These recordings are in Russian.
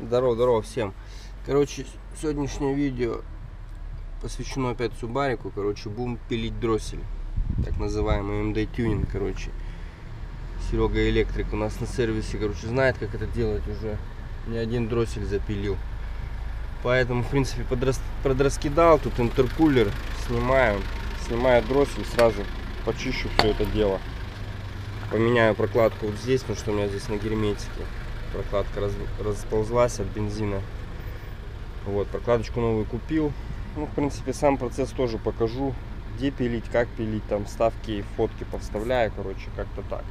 Здорово, здорово всем. Короче, сегодняшнее видео посвящено опять Субарику. Короче, будем пилить дроссель. Так называемый MD тюнинг, короче. Серега Электрик у нас на сервисе, короче, знает, как это делать уже. Не один дроссель запилил. Поэтому, в принципе, подрас... подраскидал. Тут интеркулер. Снимаю. Снимаю дроссель, сразу почищу все это дело. Поменяю прокладку вот здесь, потому что у меня здесь на герметике прокладка раз, расползлась от бензина. Вот, прокладочку новую купил. Ну, в принципе, сам процесс тоже покажу. Где пилить, как пилить, там вставки, фотки повставляю, короче, как-то так.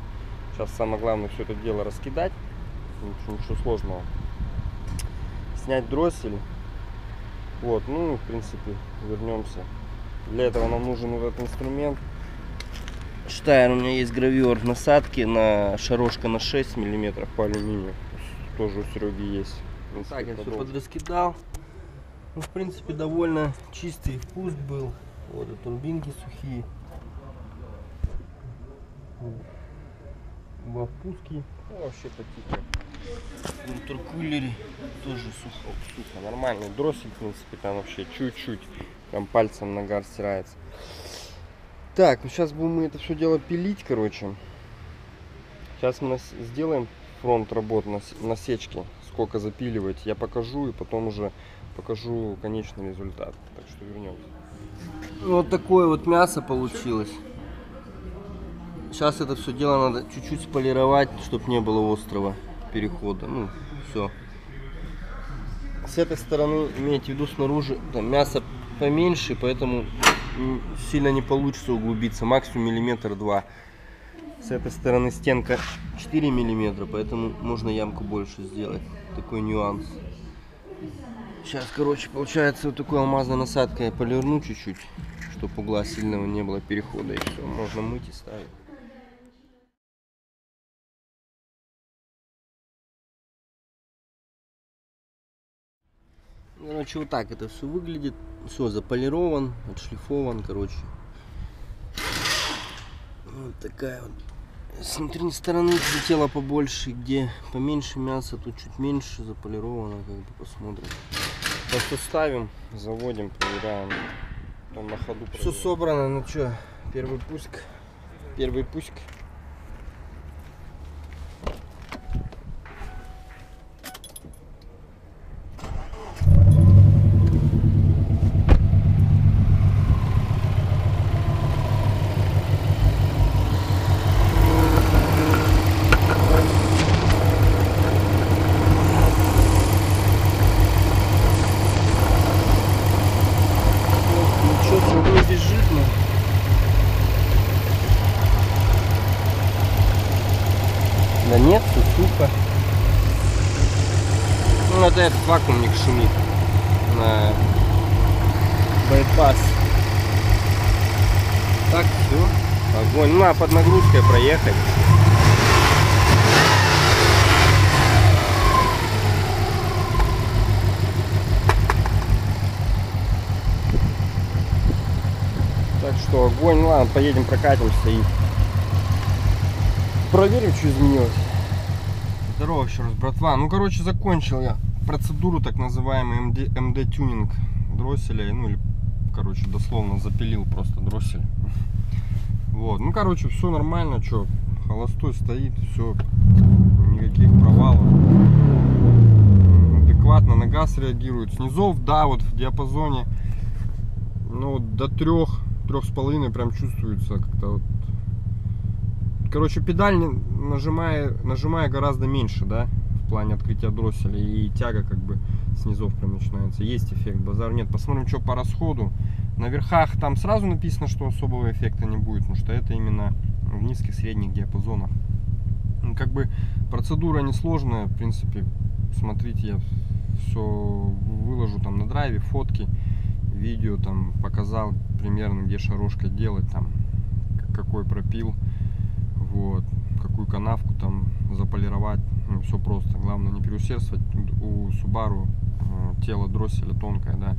Сейчас самое главное все это дело раскидать. Ничего, ничего сложного. Снять дроссель. Вот, ну, в принципе, вернемся. Для этого нам нужен вот этот инструмент. Штайр, у меня есть гравер насадки на шарошка на 6 миллиметров по алюминию. Тоже у Сереги есть. Так, я все подраскидал. Ну, в принципе, довольно чистый вкус был. Вот, и турбинки сухие. Во впуске. Ну, вообще потихо. В интеркулере тоже сухо, сухо. Нормальный дроссель, в принципе, там вообще чуть-чуть. Прям пальцем нагар стирается. Так, ну сейчас будем мы это все дело пилить, короче. Сейчас мы сделаем фронт работ на насечки, сколько запиливать, я покажу и потом уже покажу конечный результат. Так что вернемся. Вот такое вот мясо получилось. Сейчас это все дело надо чуть-чуть сполировать, чтобы не было острого перехода. Ну, все. С этой стороны, имейте в виду, снаружи там мясо поменьше, поэтому сильно не получится углубиться. Максимум миллиметр два. С этой стороны стенка 4 миллиметра, поэтому можно ямку больше сделать. Такой нюанс. Сейчас, короче, получается вот такой алмазной насадкой я полирну чуть-чуть, чтобы угла сильного не было перехода. И все, можно мыть и ставить. Короче, вот так это все выглядит. Все заполирован, отшлифован, короче. Вот такая вот. С внутренней стороны тело побольше, где поменьше мяса, тут чуть меньше заполировано, как бы посмотрим. Просто ставим, заводим, проверяем. Потом на ходу. Все собрано, ну что, первый пуск. Первый пуск. Да нет, все сухо. Ну, это этот вакуумник шумит на байпас. Так, все. Огонь. Ну, а под нагрузкой проехать. Так что огонь, ну ладно, поедем прокатимся и проверим, что изменилось. Здорово еще раз, братва. Ну, короче, закончил я процедуру так называемый MD, MD тюнинг дросселя. Ну, или, короче, дословно запилил просто дроссель. Вот, ну, короче, все нормально, что, холостой стоит, все, никаких провалов. Адекватно на газ реагирует. Снизов, да, вот в диапазоне, ну, до трех, трех с половиной прям чувствуется как-то вот Короче, педаль нажимая, нажимая гораздо меньше, да, в плане открытия дросселя. И тяга как бы снизов прям начинается. Есть эффект, базар нет. Посмотрим, что по расходу. На верхах там сразу написано, что особого эффекта не будет, потому что это именно в низких средних диапазонах. Ну, как бы процедура несложная, в принципе, смотрите, я все выложу там на драйве, фотки, видео там показал примерно, где шарошка делать, там какой пропил. Вот. Какую канавку там заполировать. Ну, все просто. Главное не переусердствовать. У Subaru тело дросселя тонкое, да.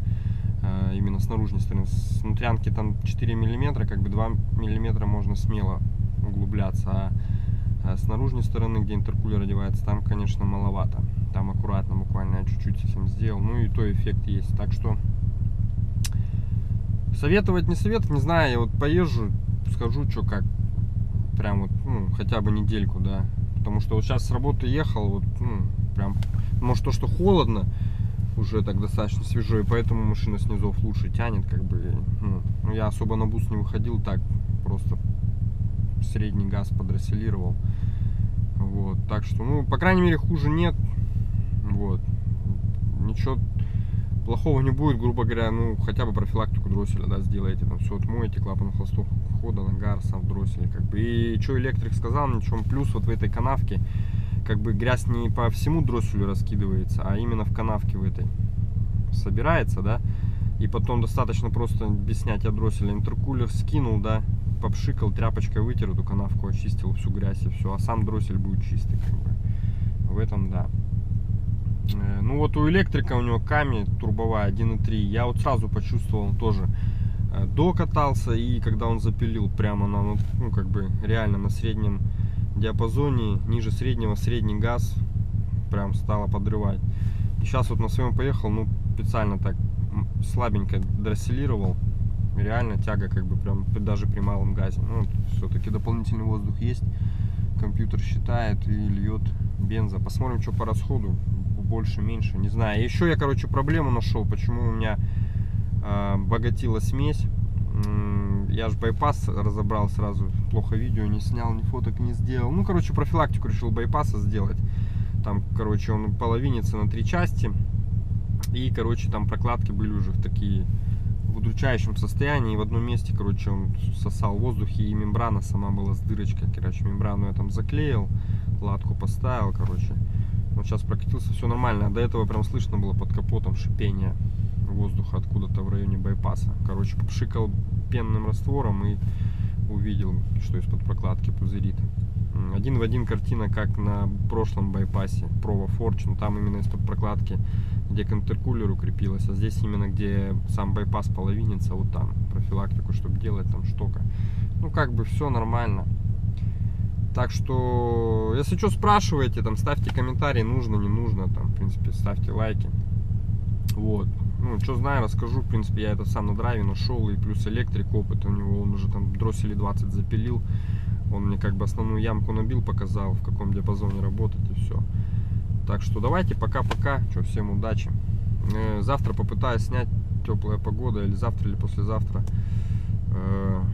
Э, именно с наружной стороны. С внутрянки там 4 миллиметра, как бы 2 миллиметра можно смело углубляться. А, а с наружной стороны, где интеркулер одевается, там, конечно, маловато. Там аккуратно, буквально чуть-чуть совсем сделал. Ну и то эффект есть. Так что советовать не советовать, не знаю. Я вот поезжу, скажу, что как. Прям вот, ну, хотя бы недельку, да. Потому что вот сейчас с работы ехал, вот, ну, прям, может то, что холодно, уже так достаточно свежо, и поэтому машина с низов лучше тянет, как бы, ну, ну, я особо на буст не выходил, так, просто средний газ подросселировал, вот, так что, ну, по крайней мере, хуже нет, вот, ничего плохого не будет, грубо говоря, ну, хотя бы профилактику дросселя, да, сделаете, там, все отмоете, клапан холстов хода, нагар, сам в дросселе, как бы, и что электрик сказал, ничего, плюс вот в этой канавке, как бы грязь не по всему дросселю раскидывается, а именно в канавке в этой собирается, да, и потом достаточно просто без снятия дросселя интеркулер скинул, да, попшикал, тряпочкой вытер эту канавку, очистил всю грязь и все, а сам дроссель будет чистый, как бы. В этом, да. Э, ну вот у электрика у него ками турбовая 1.3, я вот сразу почувствовал тоже, э, докатался и когда он запилил прямо на, ну как бы реально на среднем диапазоне ниже среднего средний газ прям стало подрывать. И сейчас вот на своем поехал, ну специально так слабенько дросселировал. Реально тяга как бы прям даже при малом газе. Ну, все-таки дополнительный воздух есть. Компьютер считает и льет бенза. Посмотрим, что по расходу. Больше, меньше, не знаю. Еще я, короче, проблему нашел, почему у меня э, богатила смесь я же байпас разобрал сразу, плохо видео не снял, ни фоток не сделал. Ну, короче, профилактику решил байпаса сделать. Там, короче, он половинится на три части. И, короче, там прокладки были уже в такие в удручающем состоянии. И в одном месте, короче, он сосал воздух, и мембрана сама была с дырочкой. Короче, мембрану я там заклеил, латку поставил, короче. Вот сейчас прокатился, все нормально. А до этого прям слышно было под капотом шипение воздуха откуда-то в районе байпаса. Короче, попшикал пенным раствором и увидел, что из-под прокладки пузырит. Один в один картина, как на прошлом байпасе Provo но там именно из-под прокладки, где к интеркулеру а здесь именно где сам байпас половинится, вот там профилактику, чтобы делать, там штока. Ну, как бы все нормально. Так что, если что спрашиваете, там ставьте комментарии, нужно, не нужно, там, в принципе, ставьте лайки. Вот ну, что знаю, расскажу. В принципе, я это сам на драйве нашел. И плюс электрик опыт у него. Он уже там дроссели 20 запилил. Он мне как бы основную ямку набил, показал, в каком диапазоне работать и все. Так что давайте, пока-пока. Что, всем удачи. Э, завтра попытаюсь снять теплая погода. Или завтра, или послезавтра. Э,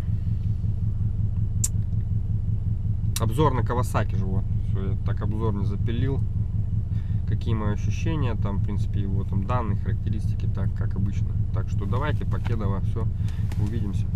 обзор на Кавасаки же. Вот. Я так обзор не запилил какие мои ощущения, там, в принципе, его там данные, характеристики, так, как обычно. Так что давайте, Покедова, все, увидимся.